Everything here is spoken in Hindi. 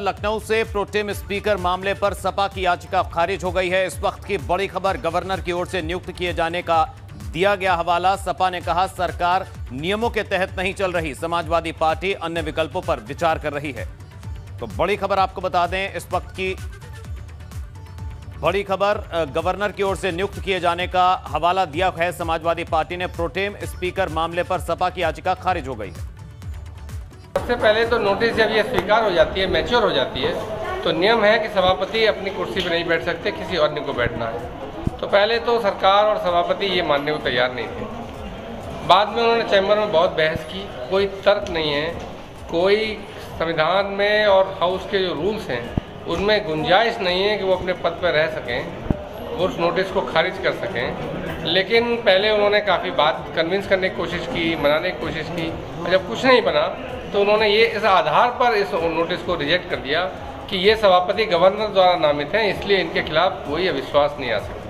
लखनऊ से प्रोटेम स्पीकर मामले पर सपा की याचिका खारिज हो गई है। इस वक्त की बड़ी खबर गवर्नर की ओर से नियुक्त किए जाने का दिया गया हवाला। सपा ने कहा, सरकार नियमों के तहत नहीं चल रही। समाजवादी पार्टी अन्य विकल्पों पर विचार कर रही है। तो बड़ी खबर आपको बता दें, इस वक्त की बड़ी खबर गवर्नर की ओर से नियुक्त किए जाने का हवाला दिया है। समाजवादी पार्टी ने प्रोटेम स्पीकर मामले पर सपा की याचिका खारिज हो गई है। सबसे पहले तो नोटिस जब ये स्वीकार हो जाती है मैच्योर हो जाती है तो नियम है कि सभापति अपनी कुर्सी पर नहीं बैठ सकते, किसी और को बैठना है। तो पहले तो सरकार और सभापति ये मानने को तैयार नहीं थे। बाद में उन्होंने चैम्बर में बहुत बहस की, कोई तर्क नहीं है, कोई संविधान में और हाउस के जो रूल्स हैं, उनमें गुंजाइश नहीं है कि वो अपने पद पर रह सकें, वो उस नोटिस को खारिज कर सकें। लेकिन पहले उन्होंने काफ़ी बात कन्विंस करने की कोशिश की, मनाने की कोशिश की जब कुछ नहीं बना तो उन्होंने ये इस आधार पर इस नोटिस को रिजेक्ट कर दिया कि ये सभापति गवर्नर द्वारा नामित हैं, इसलिए इनके खिलाफ कोई अविश्वास नहीं आ सकता।